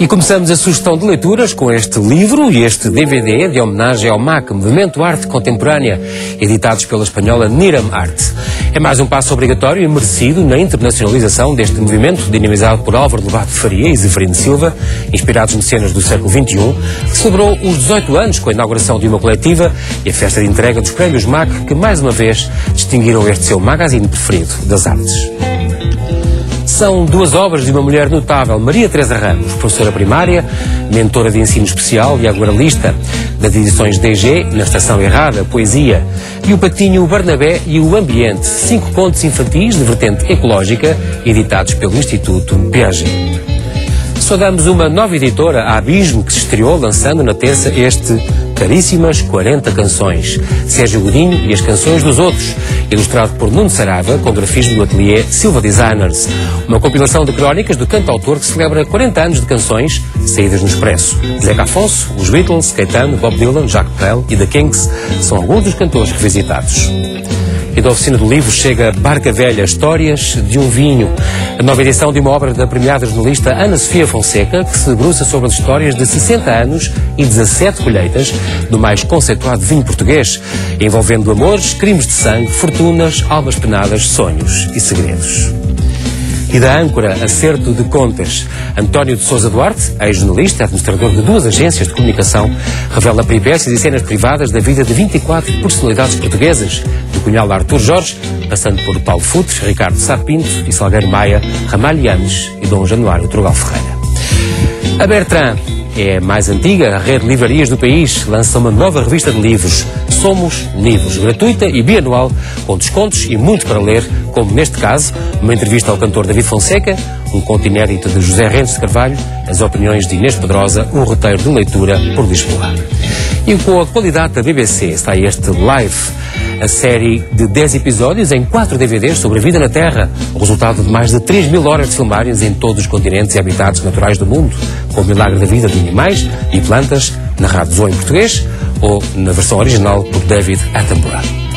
E começamos a sugestão de leituras com este livro e este DVD de homenagem ao MAC, Movimento Arte Contemporânea, editados pela espanhola Niram Art. É mais um passo obrigatório e merecido na internacionalização deste movimento, dinamizado por Álvaro Lobato Faria e Zeferino Silva, inspirados em cenas do século XXI, que celebrou os 18 anos com a inauguração de uma coletiva e a festa de entrega dos prémios MAC, que mais uma vez distinguiram este seu magazine preferido das artes. São duas obras de uma mulher notável, Maria Teresa Ramos, professora primária, mentora de ensino especial e aguaralista das edições DG, Na Estação Errada, Poesia, e o Patinho Barnabé e o Ambiente, cinco contos infantis de vertente ecológica, editados pelo Instituto Piaget. Saudamos uma nova editora, a Abismo, que se estreou lançando na terça este Caríssimas 40 Canções, Sérgio Godinho e as canções dos outros, ilustrado por Nuno Sarava, com grafismo do ateliê Silva Designers. Uma compilação de crónicas do canto-autor que celebra 40 anos de canções saídas no Expresso. Zeca Afonso, os Beatles, Caetano, Bob Dylan, Jacques Brel e The Kinks são alguns dos cantores revisitados. E da oficina do livro chega Barca Velha, Histórias de um Vinho, a nova edição de uma obra da premiada jornalista Ana Sofia Fonseca, que se debruça sobre as histórias de 60 anos e 17 colheitas do mais conceituado vinho português, envolvendo amores, crimes de sangue, fortunas, almas penadas, sonhos e segredos e da âncora Acerto de Contas. António de Souza Duarte, ex-jornalista, administrador de duas agências de comunicação, revela peripécias e cenas privadas da vida de 24 personalidades portuguesas, do cunhal Artur Jorge, passando por Paulo Futres, Ricardo Sapinto e Salgueiro Maia, Ramalho Yanes e Dom Januário Trugal Ferreira. A Bertrand é a mais antiga, a rede de livrarias do país lança uma nova revista de livros. Somos Livros, gratuita e bianual, com descontos e muito para ler, como neste caso, uma entrevista ao cantor David Fonseca, um conto inédito de José Rentes de Carvalho, as opiniões de Inês Pedrosa, um roteiro de leitura por Lisboa. E com a qualidade da BBC está este live a série de 10 episódios em 4 DVDs sobre a vida na Terra, o resultado de mais de 3 mil horas de filmagens em todos os continentes e habitats naturais do mundo, com o milagre da vida de animais e plantas, narrados ou em português ou na versão original por David Attenborough.